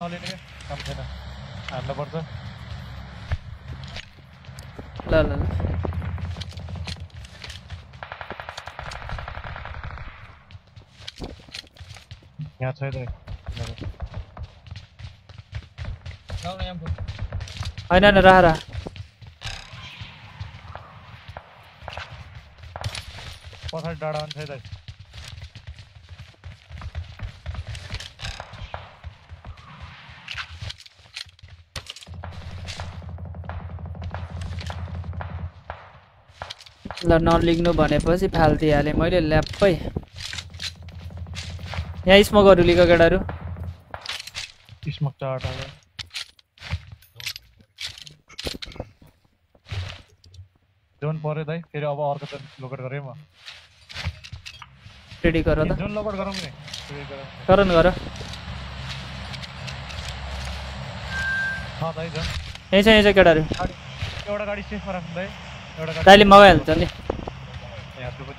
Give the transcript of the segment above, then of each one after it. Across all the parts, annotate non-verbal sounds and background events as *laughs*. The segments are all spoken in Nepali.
नलिने क्या काम छैन हान्नुपर्छ ल। ल ल यहाँ छैन लाउन यहाँ फुट होइन होइन राख राख पछाडि डाँडा पनि छैन ल नलिग्नु भनेपछि फालिदिइहालेँ मैले ल्याप्पै। यहाँ स्मोकहरू लिएको केटाहरू? स्मोक जोन पऱ्यो दाइ फेरि अब अर्को जोन लोकट गरेँ म। रेडी गर त। जोन लोकट गरौँ नि। फेरि गरौँ। छ दाइ जोन। यहीँ छ यहीँ छ केटाहरू एउटा गाडी सेफमा राख्नु दाइ। एउटा गाडी दाइले मगाइहाल्छ नि यहाँ त्यो पनि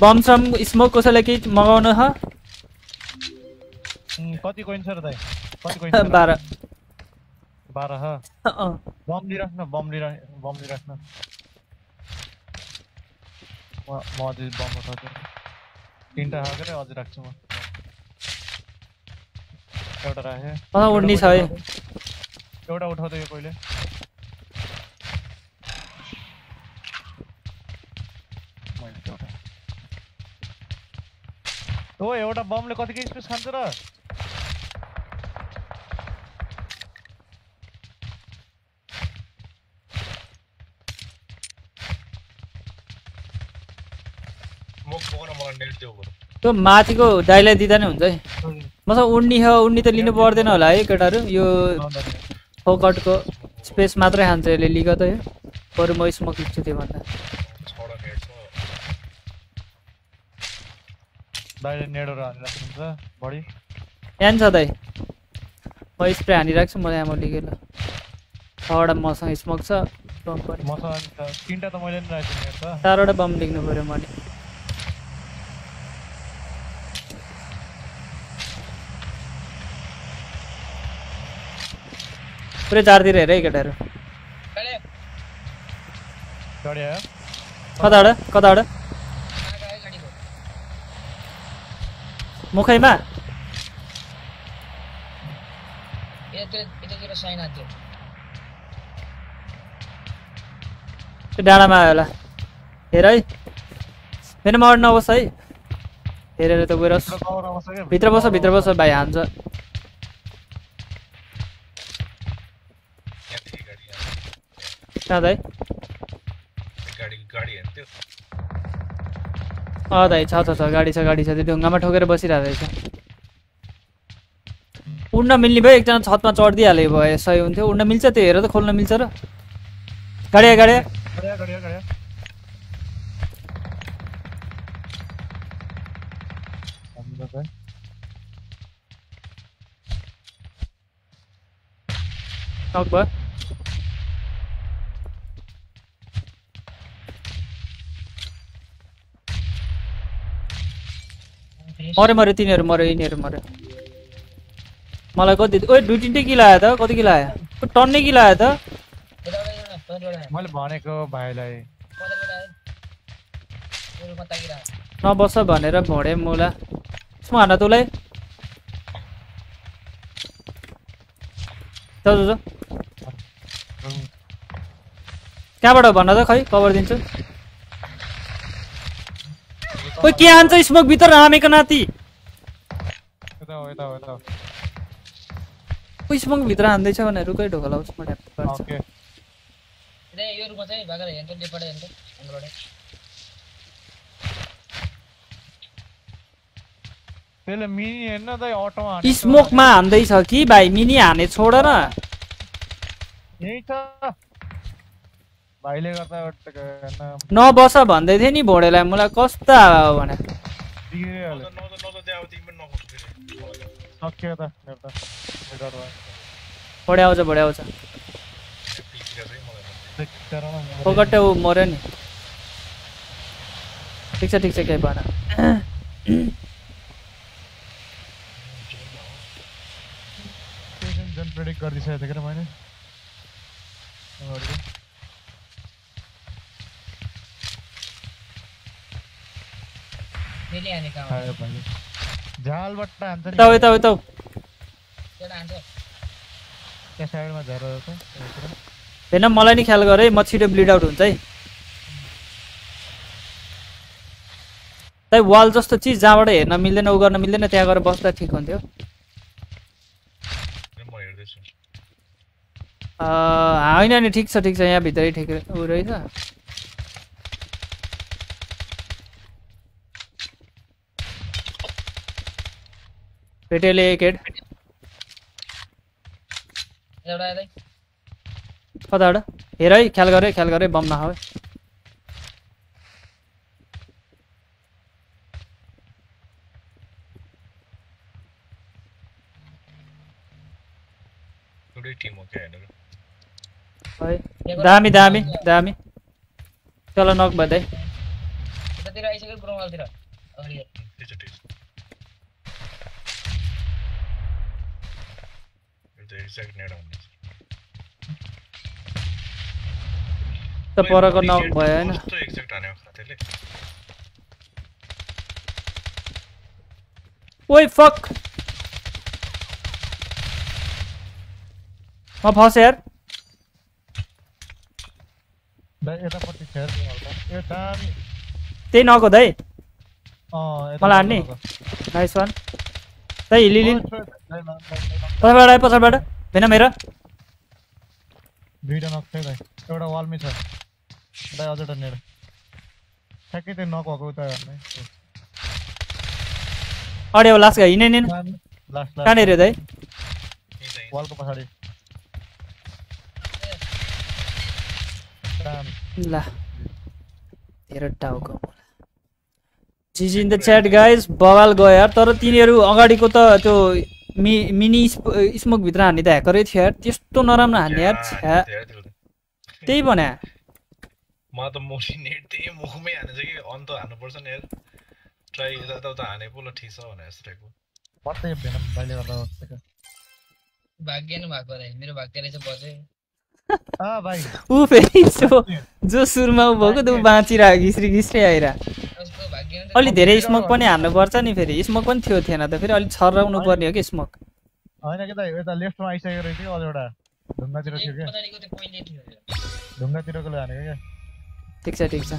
बम सम स्मोक कसैलाई केही मगाउनु छ उम्, कति कोइन छ र दाइ कति कोइन छ र? बाह्र बाह्र ह अँ, बम लिइराख्न बम लिइरा बम लिइराख्न म म अझै बम उठाउँछु तिनवटा खाएको रे अझै राख्छु म एउटा राखेँ अँ उड्नी छ है एउटा उठाउँदै यो पहिले। ओ एउटा बमले कतिको स्पेस खान्छ र। त्यो माथिको दाइलाई दिँदा नै हुन्छ है। मसँग उड्नी छ उड्नी त लिनु पर्दैन होला है केटाहरू। यो फोकटको स्पेस मात्रै खान्छ यसले लिएको त यो। बरु म स्मोक लिन्छु त्यो भन्दा। छवटा नेट छ दाइले नेडोहरू हानिराख्नुहुन्छ बढी। यहाँ छ दाइ। म स्प्रे हानिरहेको छु मलाई आमा लिगेँ ल छवटा मसँग स्मोक छ चारवटा बम लिनु पऱ्यो मैले। पुरै चारतिर हेर है केटाहरू कताबाट कताबाट मुखैमा त्यो डाँडामा आयो होला हेर है मेरो अगाडि नबस् है हेरेर त गएर भित्र बस भित्र बस भाइ हान्छ यहाँ थिए गाडी यहाँ कहाँ दाइ गाडी गाडी हेर्थ्यो अँ दाइ छ छ छ गाडी छ गाडी छ त्यो ढुङ्गामा ठोकेर बसिरहेको रहेछ उड्न मिल्ने भयो एकजना छतमा चढिदिइहाले भयो सही हुन्थ्यो उड्न मिल्छ त्यो हेर त खोल्न मिल्छ र गाडी आयो, गाडी आयो। गाडी आयो, गाडी आयो, गाडी आयो। हाम्रो चाहिँ नक भयो मऱ्यो मऱ्यो तिनीहरू मऱ्यो यिनीहरू मऱ्यो मलाई कति ओ दुई तिनटै किलो आयो त कति किलो आयो? टन्नै किलो आयो त। मैले भनेको भाइलाई। नबस भनेर भोडे मुला। यसमा हान तँलाई। कहाँबाट भन त खै? कभर दिन्छु। खोइ के हान्छ स्मोक भित्र रामेको नाति यता हो यता हो यता हो खोइ स्मोक भित्र हान्दैछ भने रुखै ढोका लाउँछु म पार्छु ओके यता यो रुखमा चाहिँ भागेर हेर्नु लेपबाट हेर्नु हाम्रोबाट त्यसले मिनी हेर्न त अटोमा हानेको। स्मोकमा हान्दैछ कि भाइ मिनी हाने छोड न यही छ भाइले गर्दा नबस भन्दै थिएँ नि? भोडेलाई मलाई कस्तो भने भोडे आउँछ भोडे आउँछ फोकटे ऊ मऱ्यो नि ठिक छ ठिक छ केही भएन प्रेडिक्ट गरिदिइसकेको क्या फेरि हाने कहाँ आयो भाइ झालबाट हान्छ नि यता हो, यता हो, यता हो। एउटा हान्छ त्यहाँ साइडमा झरेर छ यतातिर। होइन मलाई नि ख्याल गर है म छिटो ब्लिड आउट हुन्छ है। तै वाल जस्तो चिज जहाँबाट हेर्न मिल्दैन उ गर्न मिल्दैन त्यहाँ गएर बस्दा ठिक हुन्थ्यो। होइन नि ठिक छ ठिक छ यहाँभित्रै ठिक उ रहेछ। पेटेले एक हेड एउटा आएदै कताबाट हेर है ख्याल गर है ख्याल गर है बम नखाऊ है टिम हो क्या है दामी दामी दामी। चल नक बधाई यतातिर आइसक्यो ब्रोमालतिर अगाडि त परको नक भयो होइन। ओइ फक म फसेँ यार। त्यही नक हो दाइ। मलाई हान्ने? नाइस वान दाइ हिल पछाडिबाट आयो पछाडिबाट भेन मेरो। दुइटा नक है। दाइ एउटा वालमै छ दाइ अझ नेड ठ्याक्कै त्यो नक भएको उता अडियो लास्ट हिँड हिँड लास्ट कहाँनिर दाइ वालको पछाडि ल। तेरो टाउको जिजी इन द च्याट गाइज बवाल गयो यार। तर तिनीहरू अगाडिको त त्यो मि मिनी स्मोकभित्र हान्ने त ह्याकरै थियो यार त्यस्तो नराम्रो हान्ने यार छ्या। त्यही भने मलाई त मोसी नेट त्यही मुखमै हानेछ कि अन्त हान्नुपर्छ नि यार ट्राई यताउता हाने पो ल ठिक छ भने जस्तो टाइपको पट्टै भेनम दाइले गर्दा। भाग्य नै भएको रहेछ मेरो भाग्य रहेछ भाइ ऊ फेरि जो सुरुमा ऊ भएको त ऊ बाँचिरहेको घिस्री घिस्री आइरह कस्तो भाग्य नै अलि धेरै स्मोक पनि हान्नुपर्छ नि फेरि। स्मोक पनि थियो थिएन त। फेरि अलिक छर्राउनु पर्ने हो कि स्मोक? होइन कि दाइ यता लेफ्टमा आइसकेको रहेछ कि अझ एउटा ढुङ्गातिर थियो क्या? ढुङ्गातिरकोले हानेको क्या? ठिक छ ठिक छ।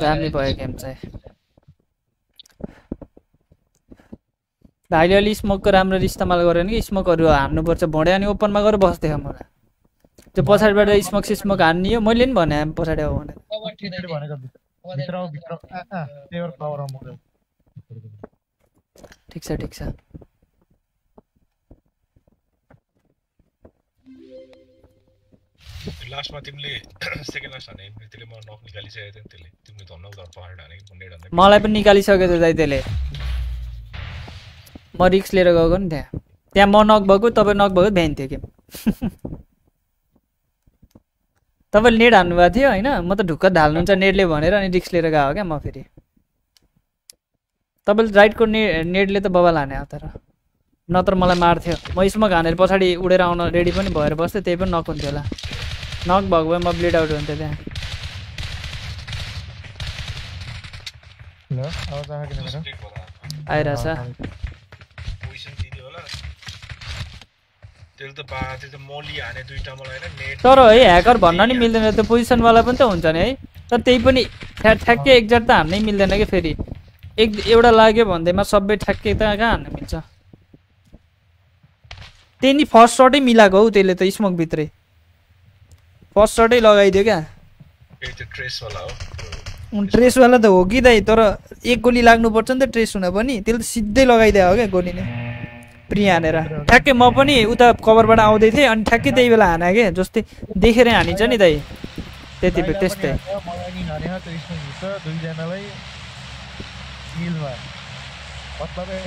दामी भयो गेम चाहिँ। भाइले अलि स्मोकको राम्ररी इस्तेमाल गरेन कि स्मोकहरू हान्नुपर्छ भोँडे अनि ओपनमा गएर बस्थ्यो मलाई। त्यो पछाडिबाट स्मोक सिस्मोक हान्ने हो मैले नि भने पछाडि हो भनेर थियो। ठिक छ ठिक छ। लास्टमा तिमीले *clears throat* सेकेन्ड लास्ट हाने त्यसले मलाई नक निकालिसकेको थियो नि त्यसले। तिमीले धन्न उता पहाड हाने कि नेट हान्दै मलाई पनि निकालिसक्यो त दाइ त्यसले। म रिक्स लिएर गएको नि त्यहाँ। त्यहाँ म नक भएको तपाईँ नक भएको भ्याइन थियो गेम *laughs* तपाईँले नेट हान्नुभएको थियो होइन? म त ढुक्क ढाल्नुहुन्छ नेटले भनेर अनि रिक्स लिएर गएको क्या म फेरि। तपाईँले राइटको ने नेटले त बबाल हाने हो तर। नत्र मलाई मार्थ्यो। म स्मोक हानेर पछाडि उडेर आउन रेडी पनि भएर बस्थेँ त्यही पनि नक हुन्थ्यो होला। नक भएको भए म ब्लिड आउट हुन्थ्यो त्यहाँ। आइरहेछ। तर है ह्याकर भन्न नि मिल्दैन त्यो पोजिसनवाला पनि त हुन्छ नि है। तर त्यही पनि ठ्या ठ्याक्कै एक्ज्याक्ट त हान्नै मिल्दैन कि फेरि? एक एउटा लाग्यो भन्दैमा सबै ठ्याक्कै त कहाँ हान्न मिल्छ? त्यही नि फर्स्ट सर्टै मिलाएको हौ त्यसले त स्मोकभित्रै फर्स्ट सर्टै लगाइदियो क्या। ट्रेसवाला त हो कि दाइ तर एक गोली लाग्नुपर्छ नि त ट्रेस हुन पनि त्यसले त सिधै लगाइदियो हो क्या गोली नै प्रि हानेर ठ्याक्कै म पनि उता कभरबाट आउँदै थिएँ अनि ठ्याक्कै बेला हाने के, जस्तै देखेरै हानिन्छ नि दाइ। त्यति बे- त्यस्तै। मलाई नि हाने त्यो स्मोक भित्र दुईजनालाई मिलमा मतलबै